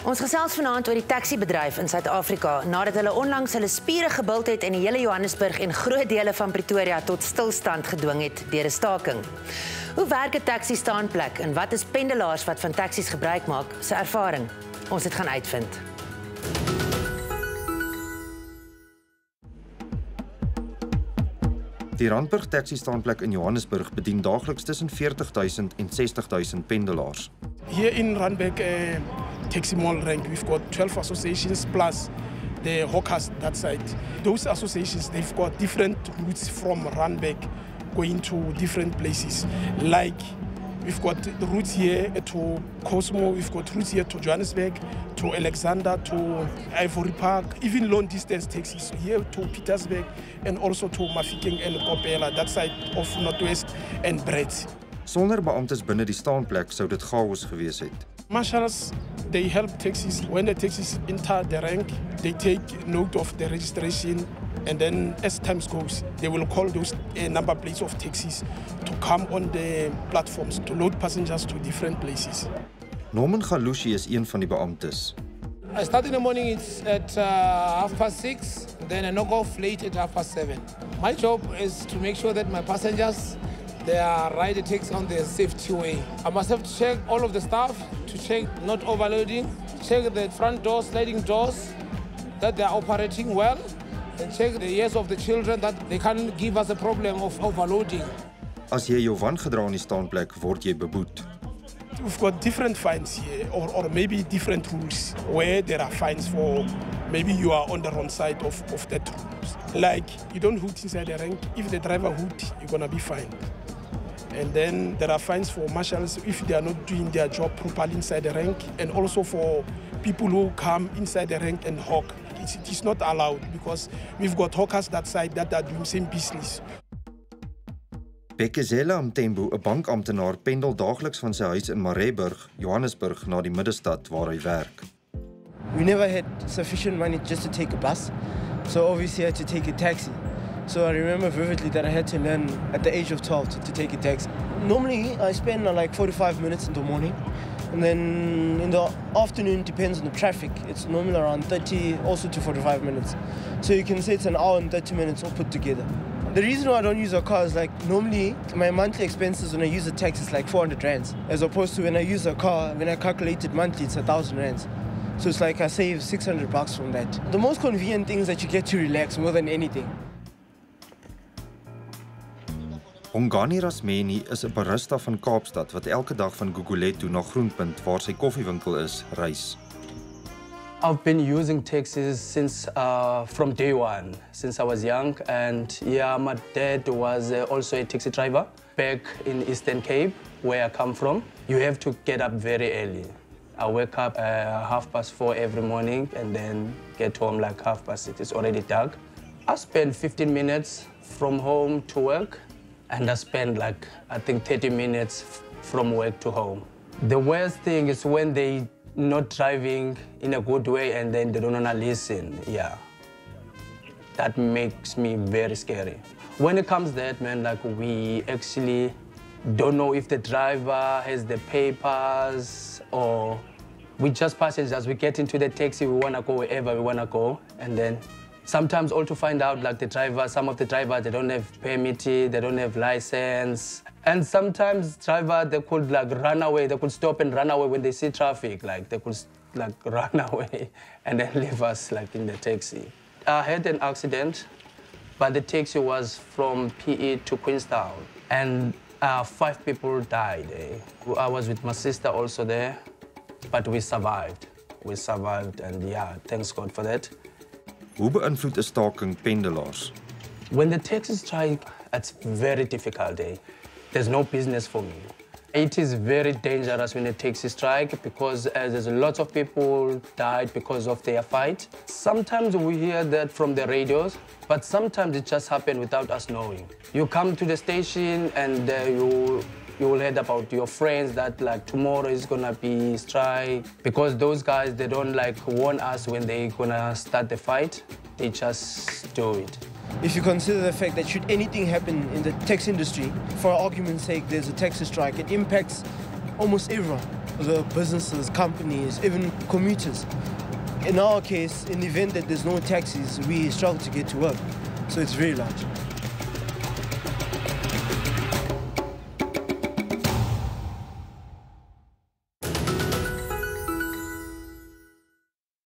Ons gesels vanaand oor die taxi-bedryf in Suid-Afrika nadat hulle onlangs hulle spiere gebult het en die hele Johannesburg en groot dele van Pretoria tot stilstand gedwing het deur 'n staking. Hoe werk 'n taxi staanplek en wat is pendelaars wat van taksies gebruik maak se ervaring? Ons het gaan uitvind. Die Randburg taxi staanplek in Johannesburg bedien daagliks tussen 40000 en 60000 pendelaars. Here in Randburg uh, taxi mall rank we've got 12 associations plus the hawkers that side. Those associations they've got different routes from Randburg going to different places like We've got the routes here to Cosmo, we've got routes here to Johannesburg, to Alexandra, to Ivory Park, even long distance taxis here to Pietersburg and also to Mafikeng and Kopela, that side of Northwest and Brett. Sonder beamptes binne die staanplek sou dit chaos gewees het. Marshals, they help taxis. When the taxis enter the rank, they take note of the registration and then as time goes, they will call those uh, number plates of taxis to come on the platforms to load passengers to different places. Norman Galushi is een van die beamptes. I start in the morning it's at uh, half past six, then I knock off late at half past seven. My job is to make sure that my passengers they are riding taxi on the safety way. I must have to check all of the staff to check not overloading, check the front doors, sliding doors, that they are operating well, and check the ears of the children that they can't give us a problem of overloading. As jy jou wan gedra in die staanplek, word jy beboet. We've got different fines here, or, or maybe different rules where there are fines for maybe you are on the wrong side of, of that rules. Like you don't hoot inside the rank. If the driver hoot, you're gonna be fined. And then there are fines for marshals if they are not doing their job properly inside the rank, and also for people who come inside the rank and hawk. It's, it is not allowed because we've got hawkers that side that are doing the same business. Bekezela Mtembu, 'n bankamptenaar, pendel daagliks van sy huis in Mareburg, Johannesburg, na die middestad waar hy werk. We never had sufficient money just to take a bus, so obviously I had to take a taxi. So I remember vividly that I had to learn at the age of 12 to, to take a taxi. Normally I spend uh, like 45 minutes in the morning and then in the afternoon depends on the traffic. It's normally around 30 also to 45 minutes. So you can say it's an hour and 30 minutes all put together. The reason why I don't use a car is like normally my monthly expenses when I use a taxi is like 400 rands, as opposed to when I use a car, when I calculate it monthly, it's a thousand rands. So it's like I save 600 bucks from that. The most convenient thing is that you get to relax more than anything. Ongani Rasmeni is 'n barista van Kaapstad wat elke dag van Gugulethu na Groenpunt waar sy koffiewinkel is, reis. I've been using taxis since uh, from day one, since I was young. And yeah, my dad was uh, also a taxi driver back in Eastern Cape, where I come from. You have to get up very early. I wake up uh, half past four every morning and then get home like half past six. It's already dark. I spend 15 minutes from home to work and I spend like, I think 30 minutes from work to home. The worst thing is when they not driving in a good way and then they don't wanna listen, yeah. That makes me very scary. When it comes that, man, like we actually don't know if the driver has the papers or we just passengers, we get into the taxi, we wanna go wherever we wanna go, and then sometimes all to find out like the driver, some of the drivers, they don't have permit, they don't have license. And sometimes driver, they could like run away, they could stop and run away when they see traffic, like they could like run away and then leave us like in the taxi. I had an accident, but the taxi was from PE to Queenstown. And uh, five people died. Eh? I was with my sister also there, but we survived. We survived and yeah, thanks God for that. Hoe beïnvloed 'n staking pendelaars? When the taxi strike, it's very difficult. Eh? There's no business for me. It is very dangerous when a taxi strike because uh, there's lots of people died because of their fight. Sometimes we hear that from the radios, but sometimes it just happens without us knowing. You come to the station and uh, you you will hear about your friends that like tomorrow is gonna be strike because those guys they don't like warn us when they gonna start the fight. They just do it. If you consider the fact that should anything happen in the taxi industry, for argument's sake, there's a taxi strike, it impacts almost everyone. the businesses, companies, even commuters. In our case, in the event that there's no taxis, we struggle to get to work. So it's very large.